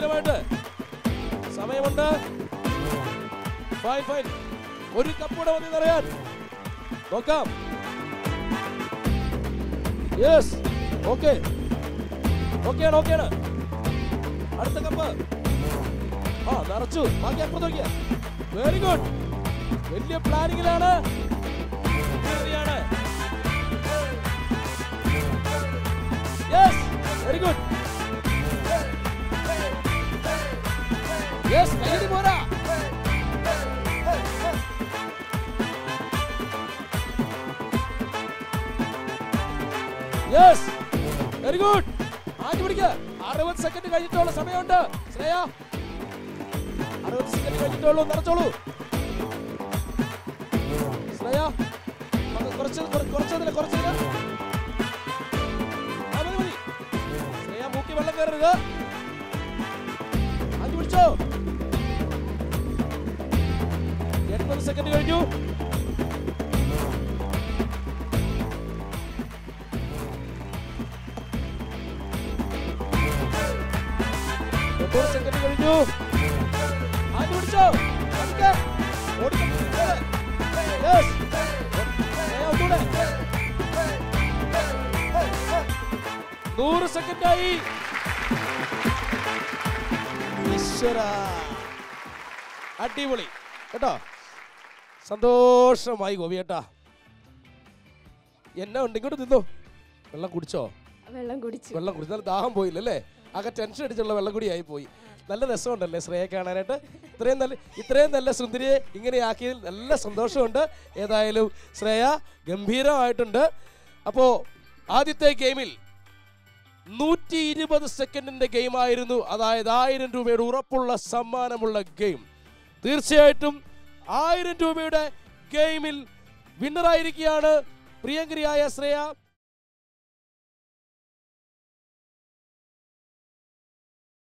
ഗംഭീരമായിട്ട്. സമയമുണ്ട്. ഒരു കപ്പൂടെ മതി അറിയാൻ നോക്കാം. യെസ് ഓക്കെ ഓക്കെയാണ് ഓക്കെയാണ് അടുത്ത കപ്പ് ആ നിറച്ചു. ബാക്കി അപ്പുറത്ത് നോക്കിയ. വെരി ഗുഡ് വലിയ പ്ലാനിങ്ങിലാണ് വെരി ഗുഡ് യെസ് പോരാ യെസ് വെരി ഗുഡ് ആദ്യം പിടിക്ക. അറുപത് സെക്കൻഡ് കഴിഞ്ഞിട്ടുള്ള സമയമുണ്ട്. ശ്രേയ അറുപത് സെക്കൻഡ് കഴിഞ്ഞിട്ടുള്ളൂ. നിറച്ചോളൂ ശ്രേയ കുറച്ച് കുറ- കുറച്ചതിന് കുറച്ചതിന് മതി, മതി. ശ്രേയ മൂക്കി വെള്ളം കയറരുത്. പിടിച്ചോ എൺപത് സെക്കൻഡ് കഴിഞ്ഞു. തൊണ്ണൂറ് സെക്കൻഡ് കഴിഞ്ഞു. ആദ്യം പിടിച്ചോ. നൂറ് സെക്കൻഡായി ഈശ്വരാ. അടിപൊളി. കേട്ടോ? സന്തോഷമായി ഗോപി കേട്ടാ എന്നാ ഉണ്ട്? ഇങ്ങോട്ട് വെള്ളം കുടിച്ചോ? വെള്ളം കുടിച്ചു. വെള്ളം കുടിച്ചാൽ ദാഹം പോയില്ലല്ലേ? ആകെ ടെൻഷൻ അടിച്ചുള്ള വെള്ളം കൂടിയായി പോയി. നല്ല രസമുണ്ടല്ലേ ശ്രേയ കാണാനായിട്ട്? ഇത്രയും നല്ല ഇത്രയും നല്ല സുന്ദരിയെ ഇങ്ങനെ ആക്കിയതിൽ നല്ല സന്തോഷമുണ്ട്. ഏതായാലും ശ്രേയ ഗംഭീരമായിട്ടുണ്ട്. അപ്പോൾ ആദ്യത്തെ ഗെയിമിൽ നൂറ്റി ഇരുപത് സെക്കൻഡിന്റെ ഗെയിമായിരുന്നു. അതായത് ആയിരം രൂപയുടെ ഉറപ്പുള്ള സമ്മാനമുള്ള ഗെയിം. തീർച്ചയായിട്ടും ആയിരം രൂപയുടെ ഗെയിമിൽ വിന്നറായിരിക്കുകയാണ് പ്രിയങ്കരിയായ ശ്രേയ.